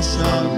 some